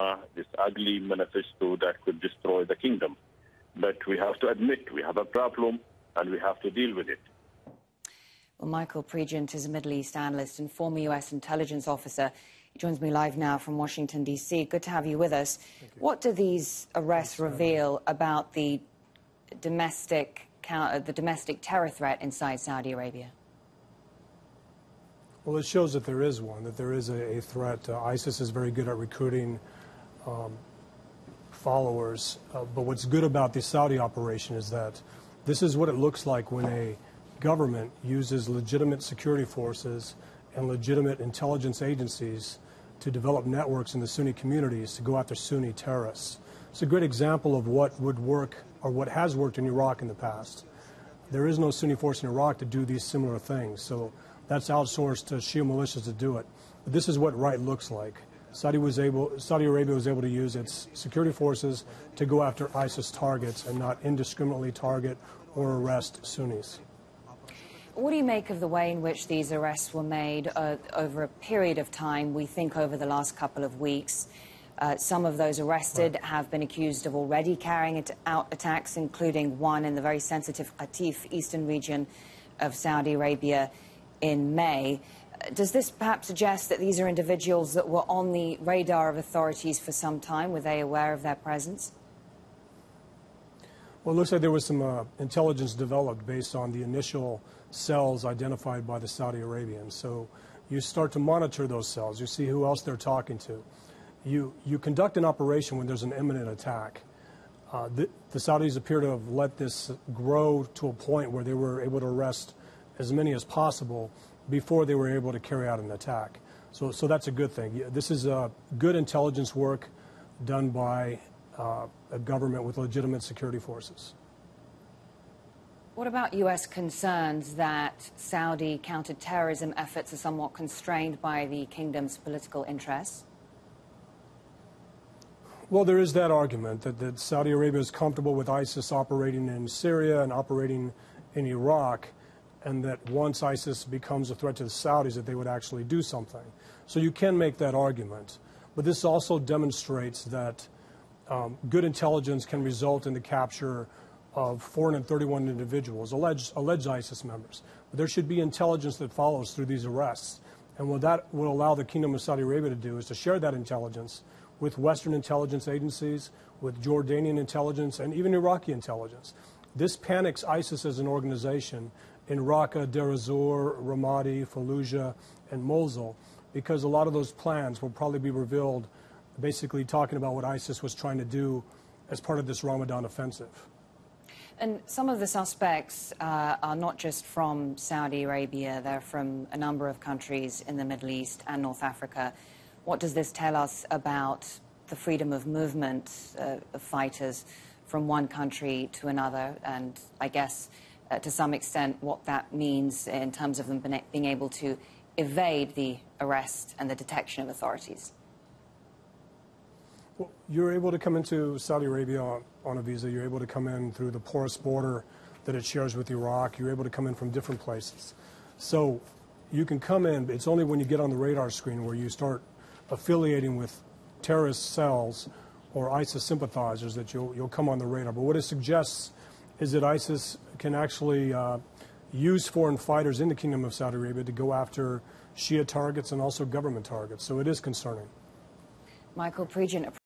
uh, this ugly manifesto that could destroy the kingdom. But we have to admit we have a problem and we have to deal with it. Well, Michael Pregent is a Middle East analyst and former U.S. intelligence officer. He joins me live now from Washington, D.C. Good to have you with us. You. What do these arrests reveal about the domestic, the domestic terror threat inside Saudi Arabia? Well, it shows that there is one, that there is a, a threat. Uh, ISIS is very good at recruiting um, followers. Uh, but what's good about the Saudi operation is that this is what it looks like when a government uses legitimate security forces and legitimate intelligence agencies to develop networks in the Sunni communities to go after Sunni terrorists. It's a great example of what would work or what has worked in Iraq in the past. There is no Sunni force in Iraq to do these similar things, so that's outsourced to Shia militias to do it. But this is what right looks like. Saudi was able, Saudi Arabia was able to use its security forces to go after ISIS targets and not indiscriminately target or arrest Sunnis. What do you make of the way in which these arrests were made uh, over a period of time? We think over the last couple of weeks. Uh, some of those arrested right. have been accused of already carrying out attacks, including one in the very sensitive Qatif eastern region of Saudi Arabia in May. Does this perhaps suggest that these are individuals that were on the radar of authorities for some time? Were they aware of their presence? Well, it looks like there was some uh, intelligence developed based on the initial cells identified by the Saudi Arabians. So you start to monitor those cells. You see who else they're talking to. You, you conduct an operation when there's an imminent attack. Uh, the, the Saudis appear to have let this grow to a point where they were able to arrest as many as possible before they were able to carry out an attack. So, so that's a good thing. This is a good intelligence work done by uh, a government with legitimate security forces. What about U.S. concerns that Saudi counterterrorism efforts are somewhat constrained by the kingdom's political interests? Well, there is that argument that, that Saudi Arabia is comfortable with ISIS operating in Syria and operating in Iraq and that once ISIS becomes a threat to the Saudis, that they would actually do something. So you can make that argument. But this also demonstrates that um, good intelligence can result in the capture of 431 individuals, alleged, alleged ISIS members. But there should be intelligence that follows through these arrests. And what that will allow the Kingdom of Saudi Arabia to do is to share that intelligence with Western intelligence agencies, with Jordanian intelligence, and even Iraqi intelligence. This panics ISIS as an organization in Raqqa, Deir ez-Zor, Ramadi, Fallujah, and Mosul, because a lot of those plans will probably be revealed basically talking about what ISIS was trying to do as part of this Ramadan offensive. And some of the suspects uh, are not just from Saudi Arabia, they're from a number of countries in the Middle East and North Africa. What does this tell us about the freedom of movement uh, of fighters from one country to another? And I guess uh, to some extent what that means in terms of them being able to evade the arrest and the detection of authorities? Well, you're able to come into Saudi Arabia on, a visa. You're able to come in through the porous border that it shares with Iraq. You're able to come in from different places. So you can come in. But it's only when you get on the radar screen where you start affiliating with terrorist cells or ISIS sympathizers that you'll, you'll come on the radar. But what it suggests is that ISIS can actually uh, use foreign fighters in the Kingdom of Saudi Arabia to go after Shia targets and also government targets. So it is concerning. Michael Pregent.